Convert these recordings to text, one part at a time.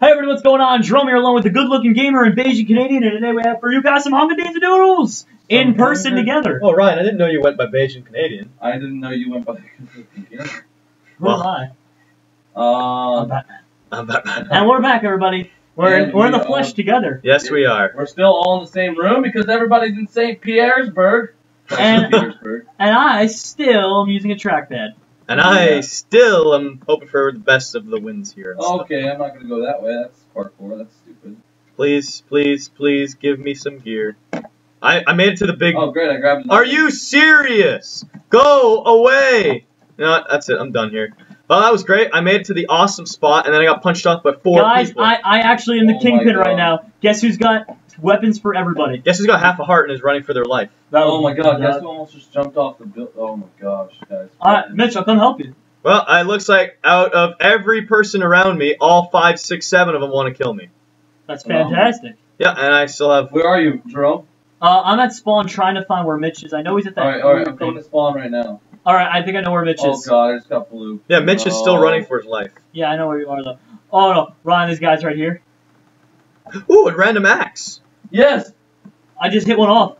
Hey everybody, what's going on? Jerome here along with the good-looking gamer and Bajan Canadian, and today we have for you guys some Hunger Days of Doodles in Some person Hunger- together. Oh, Ryan, I didn't know you went by Bajan Canadian. I didn't know you went by the computer. Who am I? I'm Uh, Batman. I'm Batman. And we're back, everybody. We're in, we're in the we flesh together. Yes, we are. we're still all in the same room because everybody's in St. Petersburg. And- Petersburg. And I still am using a trackpad. And I Yeah. still am hoping for the best of the wins here. stuff. Okay, I'm not gonna go that way. That's parkour. That's stupid. Please, please, please give me some gear. I, I made it to the big. Oh, great! I grabbed. Are you serious? Go away! What? That's it. I'm done here. Well, that was great. I made it to the awesome spot, and then I got punched off by four Guys, people. I, I actually am the Oh my kingpin God. right now. Guess who's got weapons for everybody? Guess who's got half a heart and is running for their life? That Oh my God! Guess who almost just jumped off the building? Oh my gosh, guys. Alright, Mitch, I'll come help you. Well, it looks like out of every person around me, all five, six, seven of them want to kill me. That's Oh. fantastic. Yeah, and I still have. Where are you, Jerome? Uh, I'm at spawn trying to find where Mitch is. I know he's at that. All right, all right. I'm coming to spawn right now. All right, I think I know where Mitch is. Oh is. God, I just got blue. Yeah, Mitch is still running for his life. Yeah, I know where you are though. Oh no, Ryan, this guy's right here. Ooh, and random axe. Yes. I just hit one off.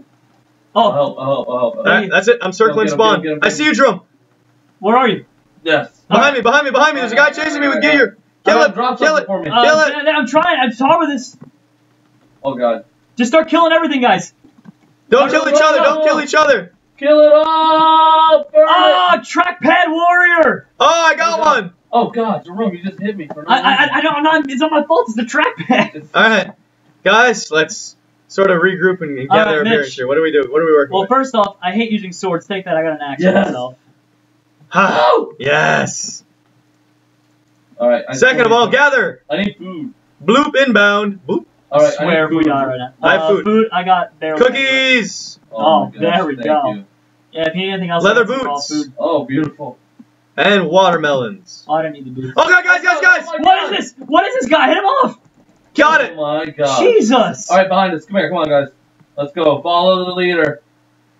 I'll Oh, help. I'll help. I'll help. That- that's it. I'm circling Get him, spawn. get him, get I get see you, Drum. where are you? Yes. Behind me, behind me, behind me. There's a guy chasing me with gear. Kill Alright, it, drop kill something it. for me. Uh, Kill it. I'm trying. I'm sorry with this. Oh God. Just start killing everything, guys. Don't kill each other. Don't kill each other. Kill it all! Burn it! Ah, trackpad warrior. Oh, I got Oh, God. one. Oh God, Jerome, you just hit me for no I, I, reason. I don't. I'm not, it's not my fault. It's the trackpad. All right, guys, let's sort of regroup and gather All right, our Mitch. bearings here. What do we do? What are we working Well, with? first off, I hate using swords. Take that. I got an axe Yes. myself. Ha. Oh! Yes. All right. Second of all, gather. I need food. Bloop inbound. Boop. All right. Swear I need we food. are right now. I have Uh, food. Food. I got barely. Cookies. Oh, my gosh, there we go. you. Yeah, if you need anything else, Leather I got some raw boots. Food. Oh, beautiful. And watermelons. Oh, I don't need the boots. Oh God, guys, guys, guys! Oh, my What God. is this? What is this guy? Hit him off! Got it. Oh my God. Jesus! All right, behind us. Come here. Come on, guys. Let's go. Follow the leader.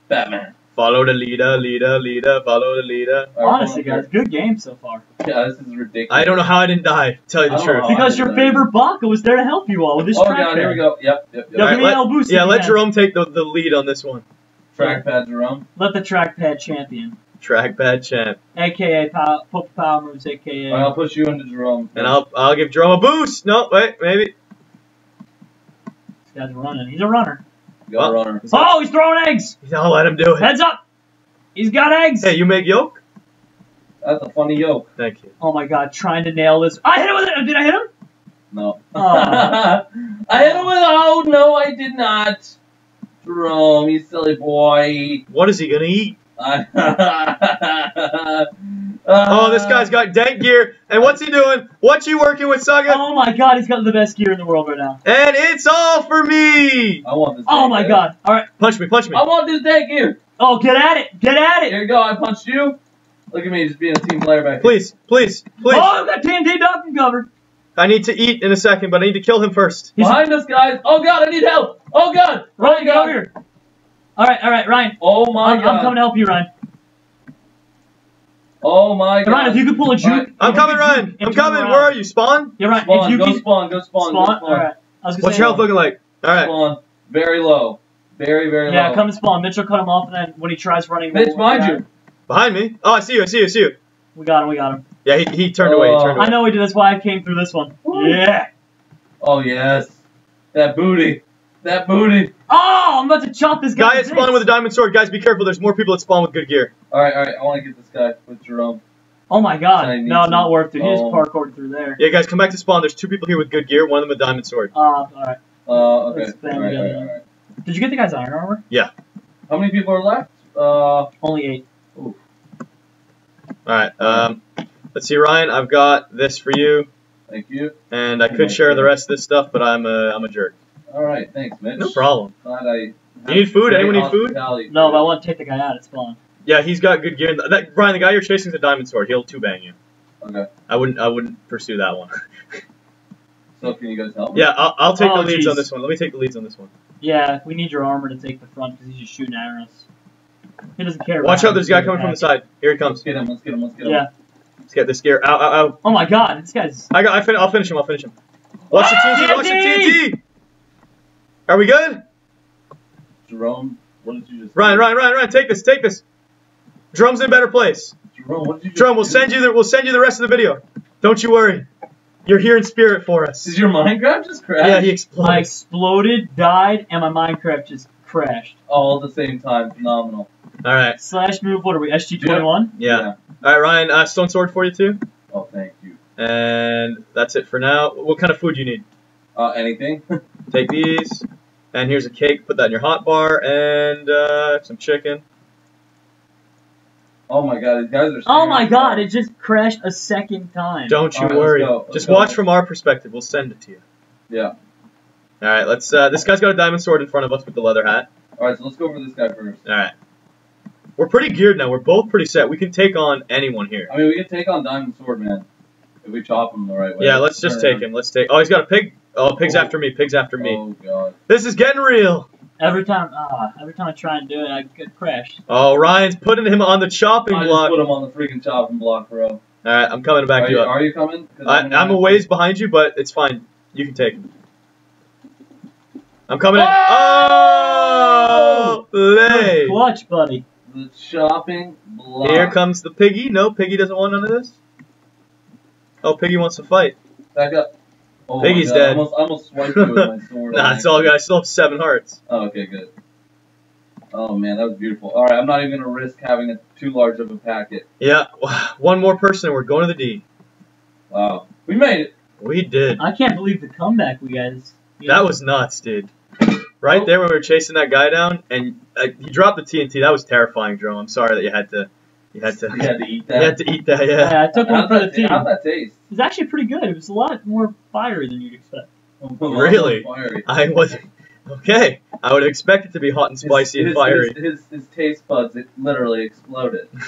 Batman. Follow the leader, leader, leader. Follow the leader. All right, Honestly, come on, guys, good game so far. Yeah, this is ridiculous. I don't know how I didn't die. To tell you the truth. Because your didn't favorite Bacca was there to help you all with his Oh trackpad. God, here we go. Yep, yep, Yo, yep. give me let- L boost. Yeah, let can. Jerome take the, the lead on this one. Trackpad, Jerome. Let the trackpad champion, Trackpad champ, aka Pow- Poke Power Moves, aka. All right, I'll push you into Jerome. and I'll I'll give Jerome a boost. No, wait, maybe. This guy's running. He's a runner. Go Well- oh. runner. Oh, he's throwing eggs! I'll let him do it. Heads up! He's got eggs! Hey, you make yolk? That's a funny yoke. Thank you. Oh my god, trying to nail this. I hit him with it! Did I hit him? No. Oh. I hit him with oh no, I did not. Jerome, you silly boy. What is he gonna eat? oh, Oh, this guy's got dank gear, and what's he doing? What's you working with, Saga? Oh my god, he's got the best gear in the world right now. And it's all for me. I want this. Oh my gear. god. Alright. Punch me, punch me. I want this tank gear. Oh, get at it! Get at it! Here you go. I punched you. Look at me, just being a team player back. here. Please, please, please. Oh, I've got TNT Duncan covered. I need to eat in a second, but I need to kill him first. He's- Behind us, guys. Oh god, I need help. Oh god. Ryan, oh, get god. over here. Alright, alright, Ryan. Oh my I'm, god. I'm coming to help you, Ryan. Oh my god. Ryan, if you could pull a juke. Alright. I'm coming, Ryan. I'm coming. around. Where are you? Spawn? Yeah, Ryan. Spawn, if you go can spawn, go spawn, go spawn. spawn. Alright. I was gonna What's say, your health looking like? All right. Spawn. Very low. Very, very Yeah, low. Yeah, come to spawn. Mitch will cut him off, and then when he tries running, Mitch, we'll- mind you. Behind me. Oh, I see you. I see you. I see you. We got him. We got him. Yeah, he, he turned away. He turned Oh. away. I know we did. That's why I came through this one. Woo. Yeah. Oh yes. That booty. That booty. Oh, I'm about to chop this guy. Guy at spawn with a diamond sword. Guys, be careful. There's more people that spawn with good gear. Alright, alright, I wanna get this guy with Jerome. Oh my god. No, to- not worth it. He just Oh. parkoured through there. Yeah, guys, come back to spawn. There's two people here with good gear. One of them with diamond sword. Uh, alright. Uh okay. Alright, alright, alright. Did you get the guy's iron armor? Yeah. How many people are left? Uh Only eight. All right. Um, let's see, Ryan. I've got this for you, thank you. and I could share the rest of this stuff, but I'm a I'm a jerk. Alright, thanks, Mitch. No problem. Glad I You need food? Anyone need food? No, but I want to take the guy out at spawn. Yeah, he's got good gear. That Ryan, the guy you're chasing is a diamond sword. He'll two bang you. Okay. I wouldn't I wouldn't pursue that one. So can you guys help me? yeah, I'll, I'll take Oh, the leads jeez. on this one. Let me take the leads on this one. Yeah, we need your armor to take the front because he's just shooting arrows. He doesn't care. Watch about out, there's a guy how coming from the side. Here he comes. Let's comes. get him, let's get him, let's get him. Yeah. Let's get this gear. Ow, ow, ow. Oh my god, this guy's. I got. I fin- I'll finish him. I'll finish him. Watch the TNT. Watch the oh, TNT. Are we good? Jerome, what did you just? Ryan, Ryan, Ryan, Ryan. Take this. Take this. Drum's in a better place. Jerome, what did you? Just Drum, we'll do? send you the we'll send you the rest of the video. Don't you worry. You're here in spirit for us. Did your Minecraft just crash? Yeah, he exploded. I exploded. exploded, died, and my Minecraft just crashed. all at the same time. Phenomenal. All right. Slash move, what are we, SG21? Yeah. All right, Ryan. Uh, stone sword for you too. Oh, thank you. And that's it for now. What kind of food you need? Uh, anything? Take these. And here's a cake. Put that in your hot bar and uh, some chicken. oh my god, these guys are. Oh my god, it just crashed a second time. Don't you All right, let's worry. go, let's Just go. watch from our perspective. We'll send it to you. Yeah. All right. Let's. Uh, this guy's got a diamond sword in front of us with the leather hat. All right, so let's go over this guy first. All right. We're pretty geared now. We're both pretty set. We can take on anyone here. I mean, we can take on Diamond Sword Man if we chop him the right way. Yeah, let's just take him. Let's take. Oh, he's got a pig. Oh, pig's Oh. after me. Pig's after me. Oh god. This is getting real. Every time, ah, every time I try and do it, I get crashed. Oh, Ryan's putting him on the chopping I just block. put him on the freaking chopping block, bro. All right, I'm coming to back are, you you, up. are you coming? I, gonna I'm a ways to- behind you, but it's fine. You can take him. I'm coming in. Oh! Oh, lay. Clutch, buddy. The chopping block. Here comes the piggy. No, piggy doesn't want none of this. Oh, piggy wants to fight. Back up. Oh Piggy's dead. I almost, I almost swiped you with my sword. Nah, it's all good. I still have seven hearts. Oh, okay, good. Oh man, that was beautiful. All right, I'm not even gonna risk having a too large of a packet. Yeah, one more person and we're going to the D. Wow, we made it. We did. I can't believe the comeback we guys. That was nuts, dude. Right there when we were chasing that guy down, and uh, he dropped the TNT. That was terrifying, Drum. I'm sorry that you had to, you had to, You had to eat you that. had to eat that. Yeah. Yeah, I took one How'd for the team. how'd that taste? It was actually pretty good. It was a lot more fiery than you'd expect. Really? I was okay. I would expect it to be hot and spicy his, and fiery. His, his, his taste buds it literally exploded.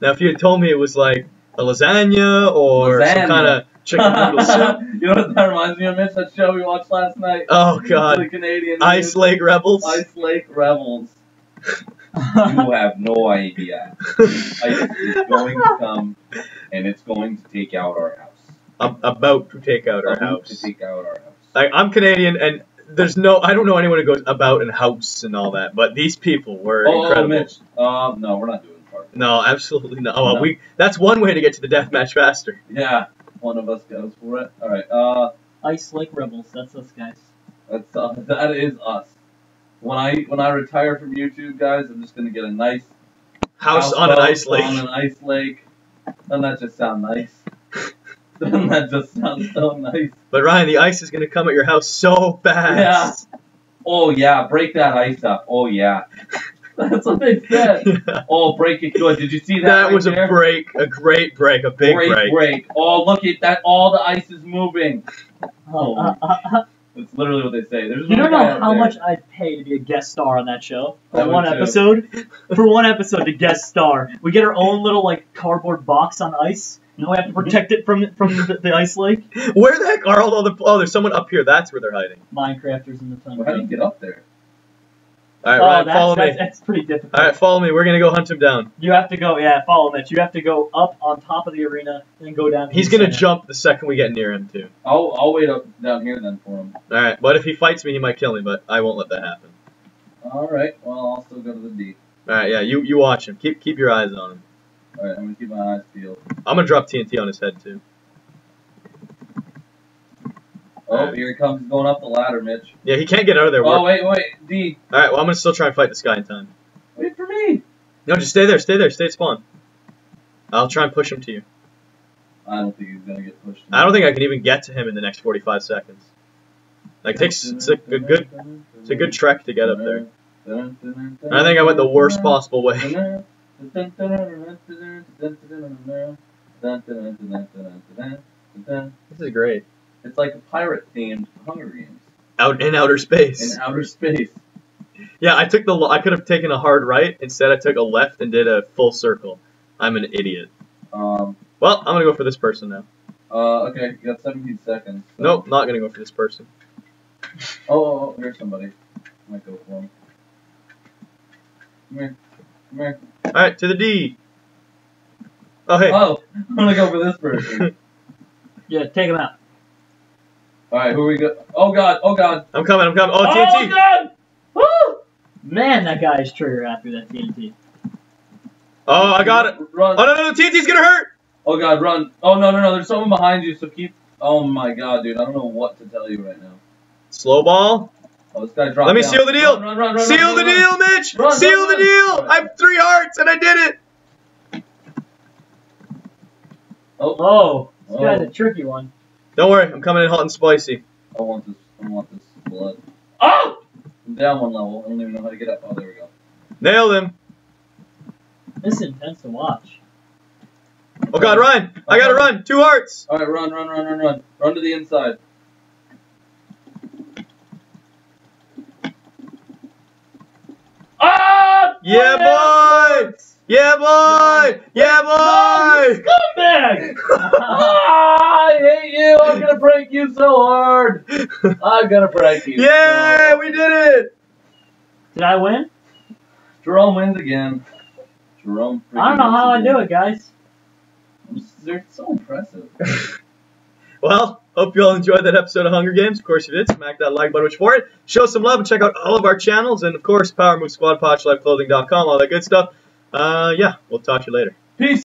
Now, if you had told me it was like a lasagna or some kind of chicken noodle soup, you know what that reminds me of, Mitch? That show we watched last night. oh God. The Canadian Ice. Lake Rebels. Ice Lake Rebels. You have no idea. Ice is going to come, and it's going to take out our house. I'm about to take out our About To house. take out our house. Like I'm Canadian, and there's no, I don't know anyone who goes about in house and all that, but these people were Oh, incredible. Mitch. Um, no, we're not doing part. No, absolutely not. Oh, No. we. That's one way to get to the death match faster. Yeah, one of us goes for it. All right. Uh, Ice Lake Rebels. That's us guys. that's uh, that is us. When I when I retire from YouTube, guys, I'm just gonna get a nice House on an ice lake. On an ice lake. Doesn't that just sound nice? Doesn't that just sound so nice? But Ryan, the ice is gonna come at your house so fast. Oh yeah, break that ice up. Oh yeah. That's what they said. Yeah. Oh, break it good. Did you see that? That right was there? a break, a great break, a big great break. break. Oh, look at that! All the ice is moving. Oh. Uh, uh, uh, That's literally what they say. There's you one don't know how there. much I'd pay to be a guest star on that show for would one too. episode. For one episode to guest star, we get our own little like cardboard box on ice. You know, we have to protect it from from the, the ice lake. Where the heck are all the? Oh, there's someone up here. That's where they're hiding. Minecrafters in the Well, how do you get up there? All right, Oh, Ryan, that's, follow that's, me. that's pretty difficult. All right, follow me. We're gonna go hunt him down. You have to go, yeah, follow Mitch. You have to go up on top of the arena and go down. He's gonna center. jump the second we get near him too. I'll I'll wait up down here then for him. All right, but if he fights me, he might kill me. But I won't let that happen. All right. Well, I'll still go to the D. All right, yeah, you you watch him. Keep keep your eyes on him. All right. I'm gonna keep my eyes peeled. I'm gonna drop TNT on his head too. Oh, here he comes. Going up the ladder, Mitch. Yeah, he can't get out of there. Oh wait, wait, D. All right, well I'm gonna still try and fight this guy in time. Wait for me. No, just stay there, stay there, stay at spawn. I'll try and push him to you. I don't think he's gonna get pushed. I don't think I can even get to him in the next 45 seconds. Like takes it's a, a good it's a good trek to get up there. And I think I went the worst possible way. This is great. It's like a pirate themed Hunger Games Out in outer space. in outer space. Yeah, I took the I could have taken a hard right. Instead, I took a left and did a full circle. I'm an idiot. Um. Well, I'm gonna go for this person now. Uh. Okay. You got 17 seconds. so- Nope, not gonna go for this person. Oh, oh, oh, here's somebody. I Might go for him. Come here. Come here. All right, to the D. Oh hey. Oh, I'm gonna go for this person. Yeah, take him out. All right, who are we go? Oh god, oh god. I'm coming. I'm coming. Oh, Oh, TNT. God! Woo! Man, that guy is trigger after that TNT. Oh, I got it. Run. Oh no, no, no. TNT's gonna hurt. Oh god, run. Oh no, no, no. There's someone behind you, so keep. Oh my god, dude. I don't know what to tell you right now. Slow ball. Oh, this guy dropped. Let me down. seal the deal. Run, run, run, run, Seal run, the run, deal, run. Mitch. Run, Seal run, the run. deal. I have three hearts and I did it. Oh, Oh, this Oh. guy's a tricky one. Don't worry. I'm coming in hot and spicy. I want this. I want this blood. Oh! I'm down one level. I don't even know how to get up. Oh, there we go. Nailed him. This is intense to watch. Oh God, Ryan. I gotta run. Two hearts. All right, run, run, run, run, run. Run to the inside. Ah! Yeah, boy. Yeah, boy. Yeah, boy. Scumbag! ah, I hate you. I'm gonna break you so hard. I'm gonna break you. Yeah, we did it. Did I win? Jerome wins again. Jerome. I don't know how I do it, guys. They're so impressive. Well, hope you all enjoyed that episode of Hunger Games. Of course you did. Smack that like button for it. Show some love and check out all of our channels. And of course, Power Move Squad, PoshLifeClothing.com, all that good stuff. Uh, yeah, we'll talk to you later. Peace.